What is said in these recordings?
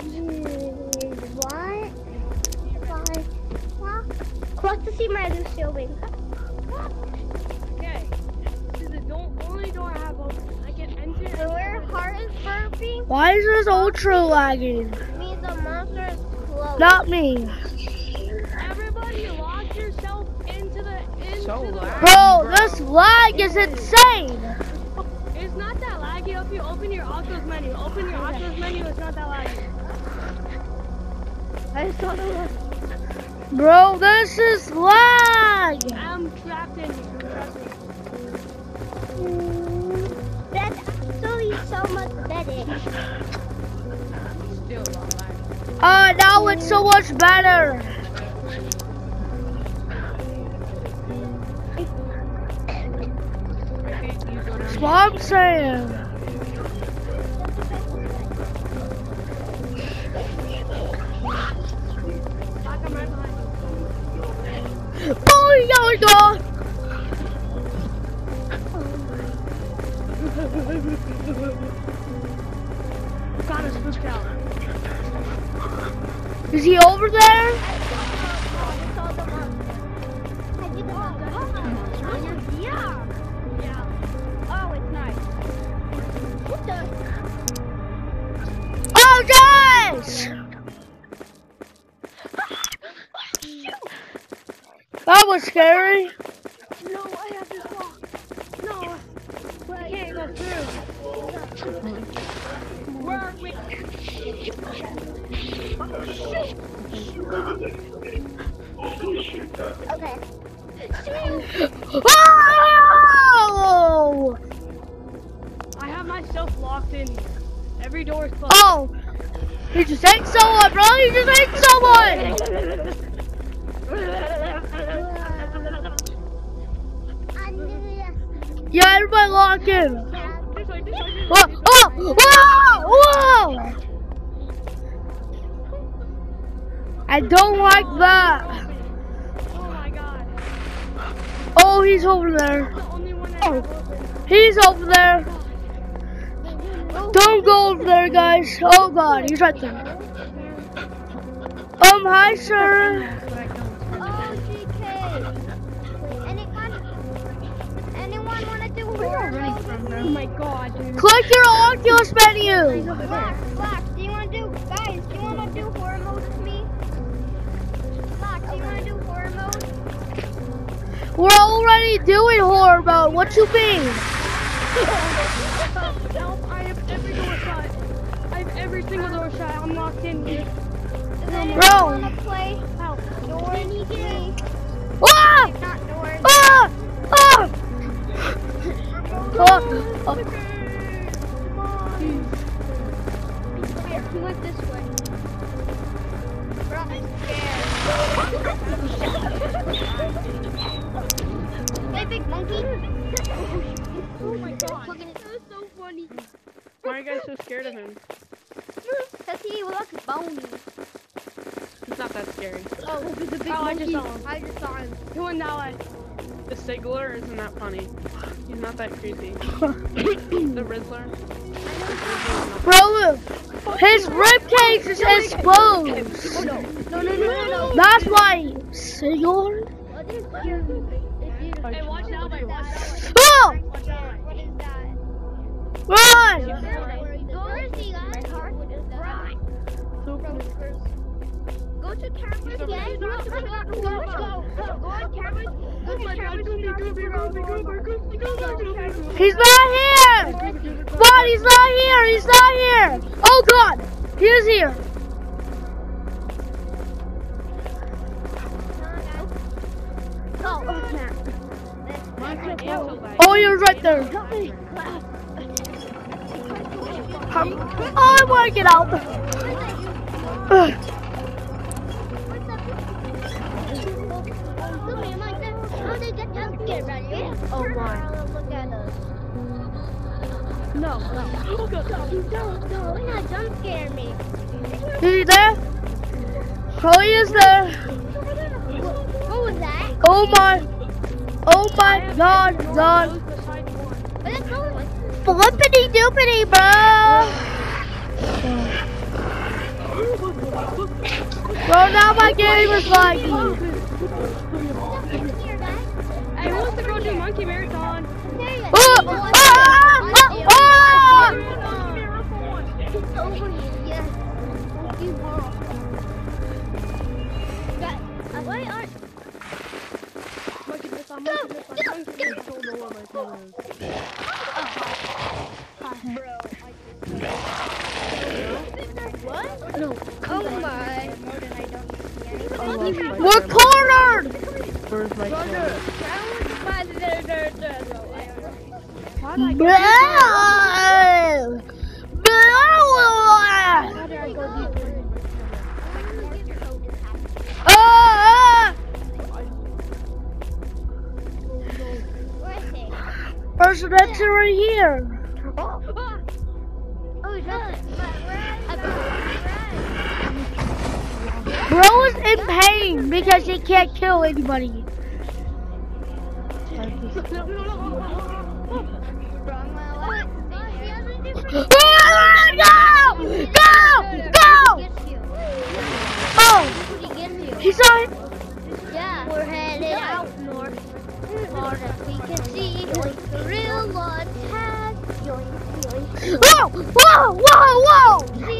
What? Five. Close to see my Lucio wing. Okay. This is the door, only door I have open. I can enter. And heart is burping Why is this ultra lagging? means the monster is close. Not me. Everybody lock yourself into the into So the. Bro, this lag is insane. It's not that laggy if you open your Oculus menu. Open your Oculus menu, it's not that laggy. I just saw the one. Bro, this is lag. I'm trapped in here. I'm trapped in here. That's actually so much better. Still lag. Uh, now it's so much better. What I'm saying. Fuck, I'm you. Oh, yeah, God. Got us spooked out. Is he over there? Guys! That was scary. No, I have to walk. No, I can't go through. Where are we? Okay. Oh! I have myself locked in here. Every door is closed. Oh! He just ate someone, bro! He just ate someone! I knew ya. Yeah, everybody lock in. Whoa! Oh! Whoa! Whoa! I don't like that. Oh my god. Oh, he's over there. The only one I oh, have open. He's over there. Don't go over there, guys. Oh God, he's right there. Um, hi, sir. Oh, Anyone? Anyone want to do horror mode my god, dude. Click your Oculus menu. Black, Black, do you want to do, guys, do you want to do horror mode with me? Black, do you want to do horror mode? We're already doing horror mode. What you mean? Single door shut. I'm locked in here. Does anyone Bro. want to play doors with me? Ah! Not doors. Ah! Ah! Ah! Ah! It's not that scary. Oh, look at the big Oh, I just saw him. I just saw him. Who went that way? The Sigler isn't that funny. He's not that crazy. the Rizzler. Bro, his rib cage is exposed. No, no, no, no, no. That's why. Senor. What is that? Hey, watch way. Watch way. Oh! Watch that way. What is that? Run! Go to cameras, guys. Go, go, go, go, go. Go on cameras. Go to cameras. He's not here! Come on, he's not here! He's not here! Oh god! He is here! Oh, oh, snap. Oh, right there. Um, oh, I want to get out. Oh my. Look at us. No, no. No, no, no, not jump scare me. Is he there? Oh, is there. What was that? Oh my. Oh my god, god. Flippity doopity, bro. Well, now my game is laggy. Guys. Hey, who wants to go do monkey marathon? There you Oh, go. It's over here, yes. Thank you, Mom. Guys, why aren't... Monkey marathon, oh, oh, Go, oh. monkey marathon, monkey marathon. I don't know what my phone is. What? No. Oh my. More Where's my phone? Blah. Blah. How did I go deeper? Ah, Where is he? There's an right here. Oh, he's right. Bro is in pain because he can't kill anybody. Go! Go! Go! Oh, he's on. Yeah, we're headed out north. We can see, the real has. Whoa! Whoa! Whoa! Whoa!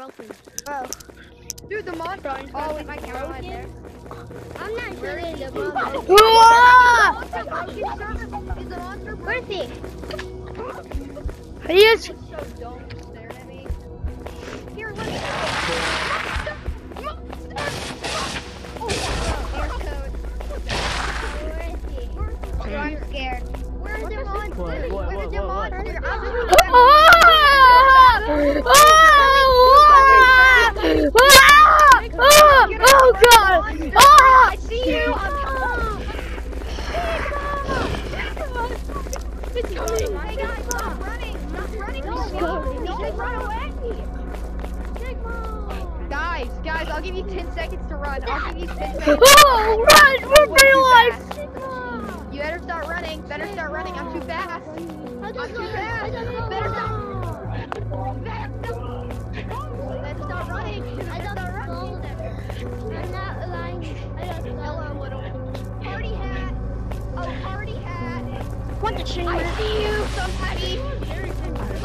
broken. Oh. Dude, the mod. Oh, wait, my camera live there. I'm not sure it's a broken. Ah! Is the monster Where is he? He is. So don't stare at me. Here, let. Where is he? Bro, I'm scared. Where's the monster? Where's the! Ah! Ah! Ah! Oh God! Ah! I see you. It's coming. Hey guys, stop running. Stop running. Don't, don't run away. Guys, guys, I'll give you 10 seconds to run. I'll give you 10 seconds. Oh! Run for my life! You better start running. Better start running. I'm too fast. I'm too fast. Better start. Better start running. Better start running. I'm not lying. I don't know. Hello, little party hat. Oh, party hat. What the shame? I see you, somebody.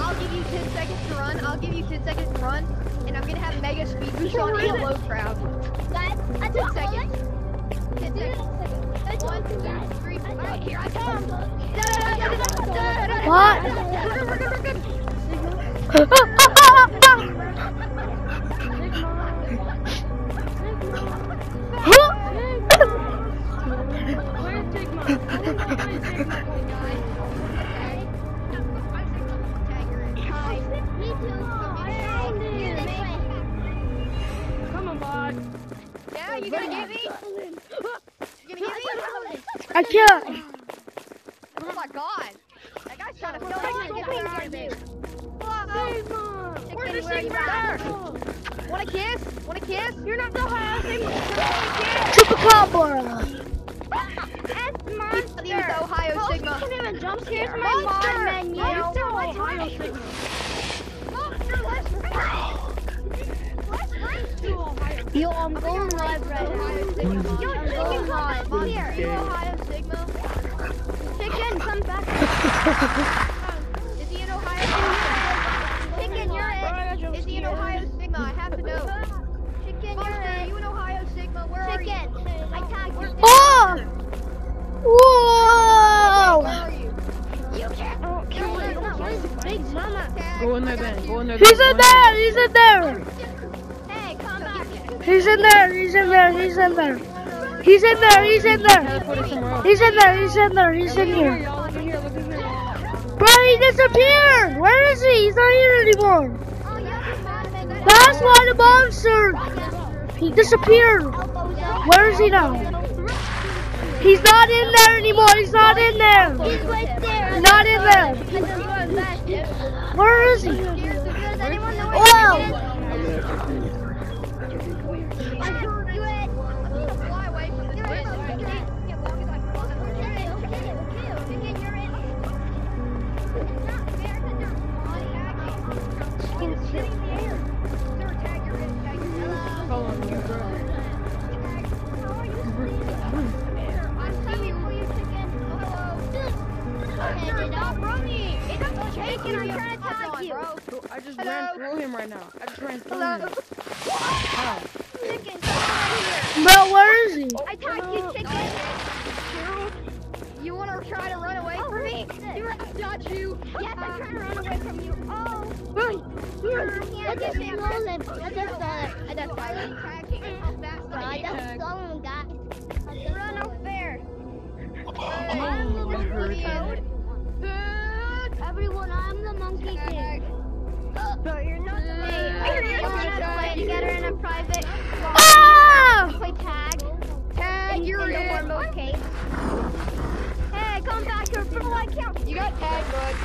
I'll give you 10 seconds to run. I'll give you 10 seconds to run. And I'm gonna have mega speed boost on in a low crowd. Guys, I 10 seconds. 10 seconds. One, two, three, four. Alright, here I come. What? We're good, we're good, we're good. Gonna get me? You gonna get me? I can't. Oh my god. That guy's trying to Go kill me. go back. Whoa. Where's the you Sigma? Want a kiss? Want a kiss? You're not the Sigma. Chupacabra. That's Monster. He was Ohio Sigma. can even jump scares my Monster. mod menu. Still Ohio Sigma. Monster, let's run. I'm going live right now. Yo, chicken, come back here. You Ohio Sigma. Chicken, come back. Is he an Ohio Sigma? Chicken, you're it. Is he an Ohio Sigma? I have to know. Chicken, you're are you an Ohio Sigma? Where are you? Chicken, I tagged you. Oh! Whoa! You? You can't. You're where's one. that? Where's Big Mama. Go in there then. Go in there. He's in there. He's in there. Hey, come back. He's in there. He's in there. He's in there. He's in there. He's in there. Teleport it somewhere else. He's in there. He's in there. He's in here, here. y'all. Look in here. Look. Bro, he disappeared. Where is he? He's not here anymore. Yeah, he's mad at me. That's why the monster. He disappeared. Where is he now? He's not in there anymore. He's not in there. He's right there. Not in there. I just run back. Where is he? Does a. I'm to tag you. I just Hello? ran through him right now. I just ran through Hello. him. How? Chicken, come out here. Bro, where is he? I tagged you, chicken. You want to try to run away oh, from me? Oh, You're, not you. Yes, I'm trying to run away from you. Oh. I just stole him. I just stole him. I just started tracking. How fast I I just am. stole him, guys. Run no fair. I'm the monkey king. Everyone, I'm the monkey king. So you're not the Hey, you want to play together in a private Ah! play tag? Tag, in, you're in the in. Warmo. Hey, come back here, bro. I can't. You got tagged, bud.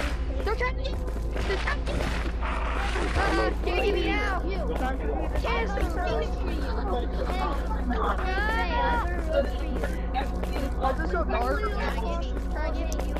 They're trying to. They're trying to. Uh, can't give me now. Yes, I'm roast for you. Hey, I'm gonna roast for you. Oh, this is so dark. Try to get me. Try to get you.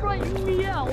frightening me out.